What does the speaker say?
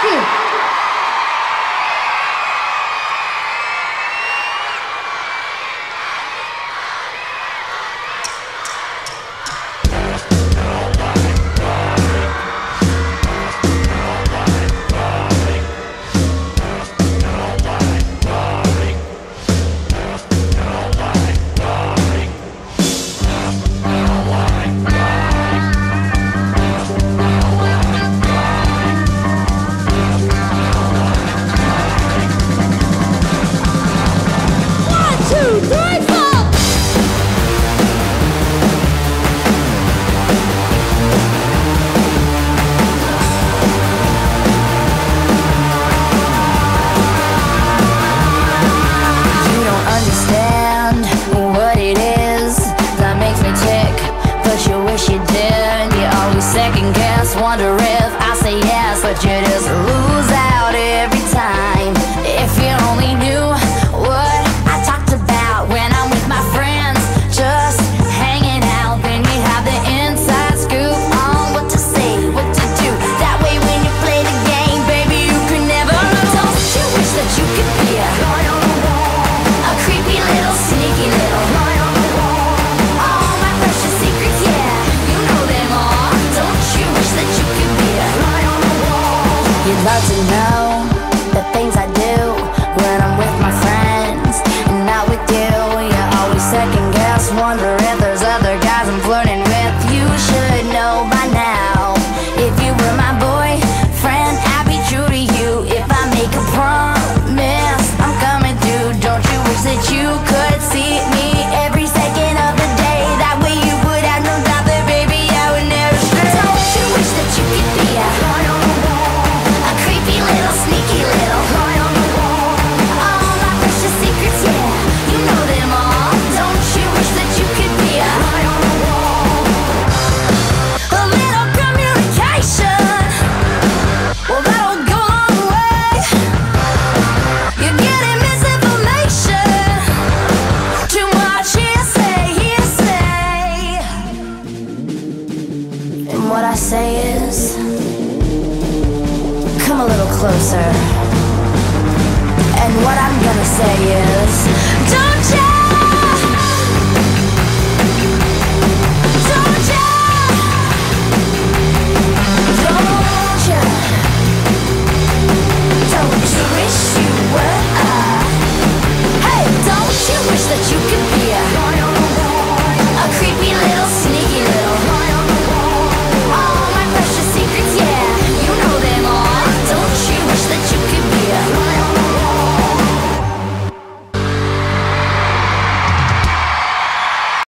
品 but it is. You'd like to know say is, come a little closer.